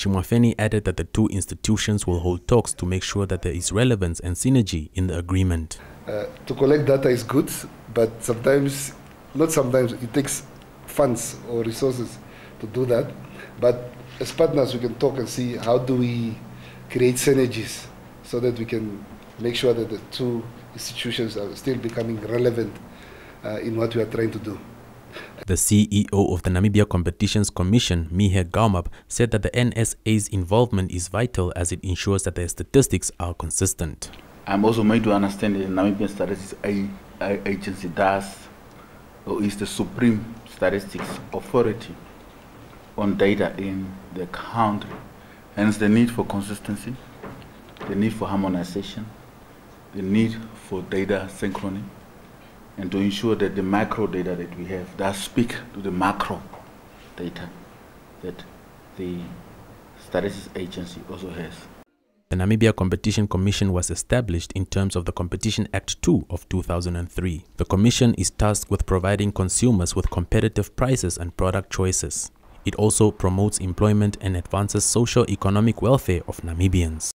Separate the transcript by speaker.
Speaker 1: Shimuafeni added that the two institutions will hold talks to make sure that there is relevance and synergy in the agreement.
Speaker 2: Uh, to collect data is good, but sometimes, not sometimes, it takes funds or resources to do that. But as partners, we can talk and see how do we create synergies so that we can make sure that the two institutions are still becoming relevant uh, in what we are trying to do.
Speaker 1: The CEO of the Namibia Competitions Commission, Mihe Gaomab, said that the NSA's involvement is vital as it ensures that their statistics are consistent.
Speaker 3: I'm also made to understand that the Namibian Statistics Agency does, or is the supreme statistics authority on data in the country. Hence the need for consistency, the need for harmonization, the need for data synchrony, and to ensure that the macro data that we have does speak to the macro data that the Statistics Agency also has.
Speaker 1: The Namibia Competition Commission was established in terms of the Competition Act 2 of 2003. The commission is tasked with providing consumers with competitive prices and product choices. It also promotes employment and advances socio-economic welfare of Namibians.